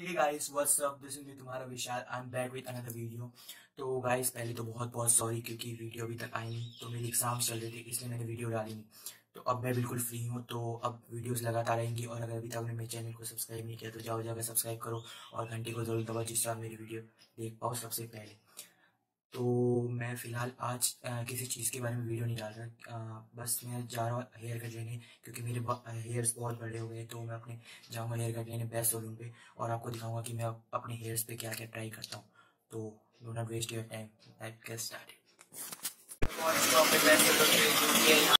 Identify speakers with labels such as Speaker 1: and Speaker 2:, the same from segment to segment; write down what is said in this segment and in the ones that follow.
Speaker 1: Hey guys, what's up? This is me तुम्हारा Vishal am back with another video तो guys पहले तो बहुत बहुत सॉरी क्योंकि वीडियो अभी तक आई नहीं। तो मेरी एग्ज़ाम्स चल रही थी, इसलिए मैंने वीडियो डाली नहीं। तो अब मैं बिल्कुल फ्री हूँ तो अब वीडियोस लगातार आएँगी। और अगर अभी तक मेरे चैनल को सब्सक्राइब नहीं किया तो जाओ, जाकर सब्सक्राइब करो। और घंटे को ज़रूर दबाओ आप मेरी वीडियो देख पाओ सबसे पहले। तो मैं फ़िलहाल आज आ, किसी चीज़ के बारे में वीडियो नहीं डाल रहा। बस मैं जा रहा हूँ हेयर कट लेने क्योंकि मेरे हेयर्स बहुत बड़े हो गए तो मैं अपने जाऊँगा हेयर कट लेने बेस्ट सोलून पे और आपको दिखाऊँगा कि मैं अपने हेयर्स पे क्या क्या ट्राई करता हूँ। तो do not waste your time like get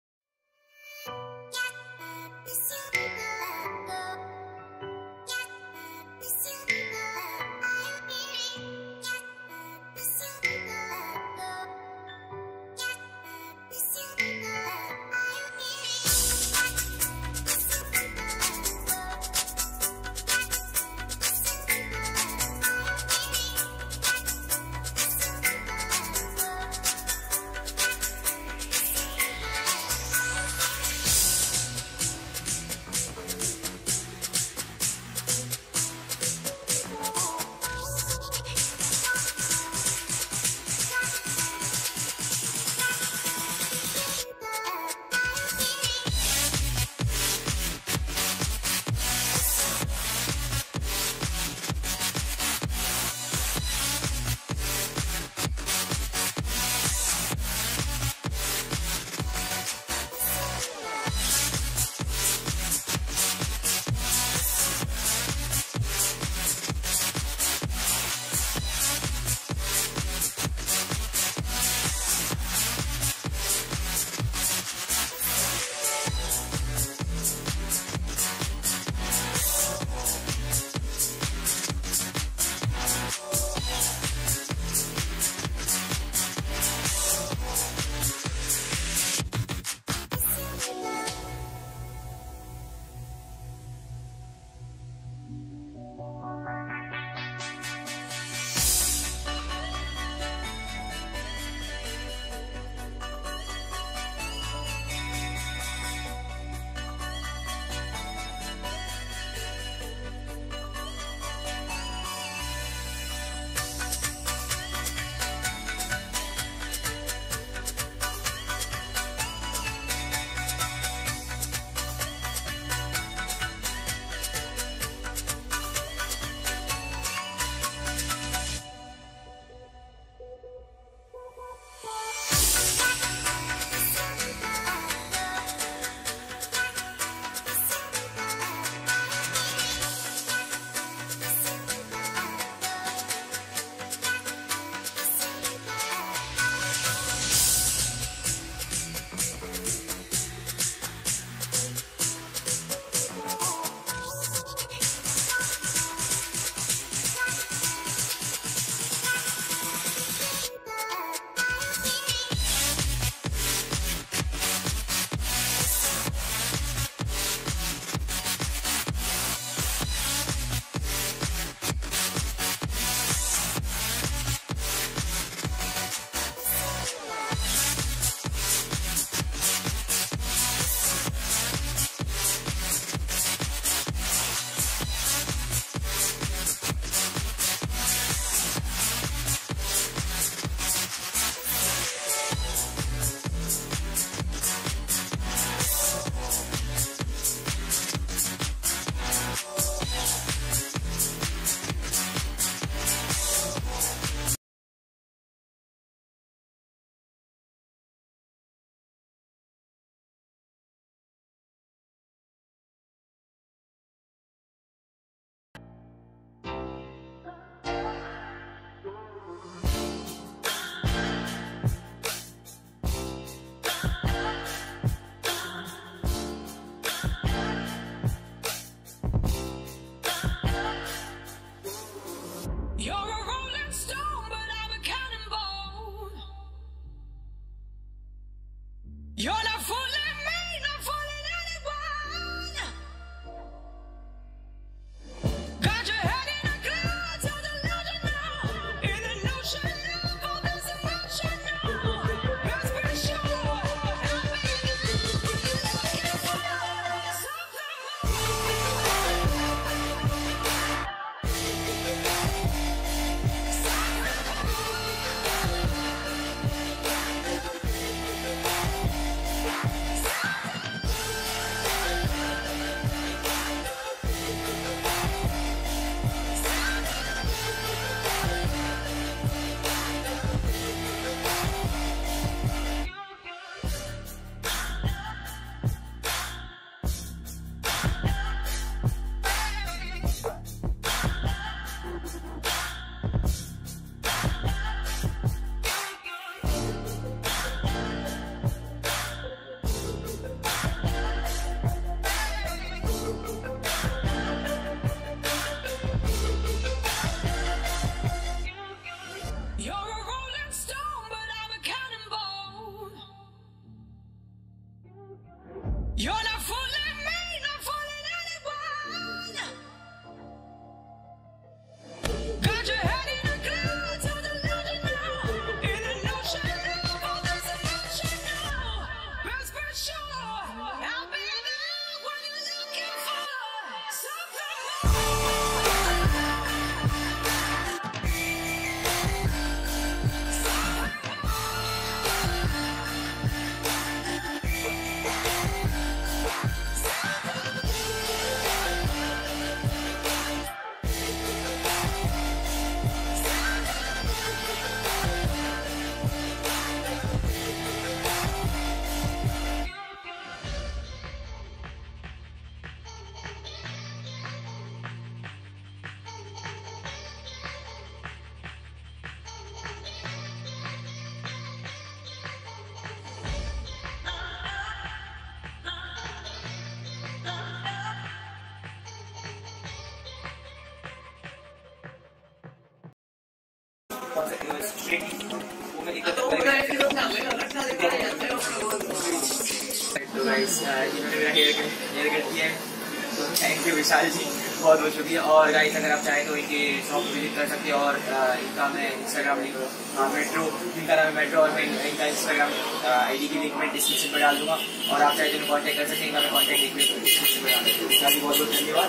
Speaker 1: thank you Vishal ji बहुत बहुत शुक्रिया और गाइस अगर आप चाहें तो इनकी शॉप विज़िट कर सकते हैं और इनका मैं इंस्टाग्राम लिंक मेट्रो इनका नाम है मेट्रो और मैं इनका इंस्टाग्राम आईडी की लिंक मैं डिस्क्रिप्शन पर डाल दूँगा और आप चाहे तो कॉन्टैक्ट कर सकते हैं इनका मैं कॉन्टैक्ट लिंक डिस्क्रिप्शन पर डाल दूँगा भी बहुत बहुत धन्यवाद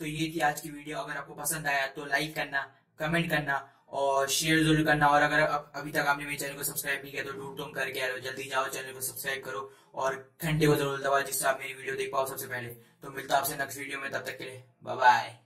Speaker 1: तो ये थी आज की वीडियो अगर आपको पसंद आया तो लाइक करना कमेंट करना और शेयर ज़रूर करना। और अगर अभी तक आपने मेरे चैनल को सब्सक्राइब नहीं किया तो डूट टूम करके आ जल्दी जाओ चैनल को सब्सक्राइब करो और घंटे को ज़रूर दबाओ, जिससे आप मेरी वीडियो देख पाओ सबसे पहले। तो मिलता आपसे नेक्स्ट वीडियो में, तब तक के लिए बाय बाय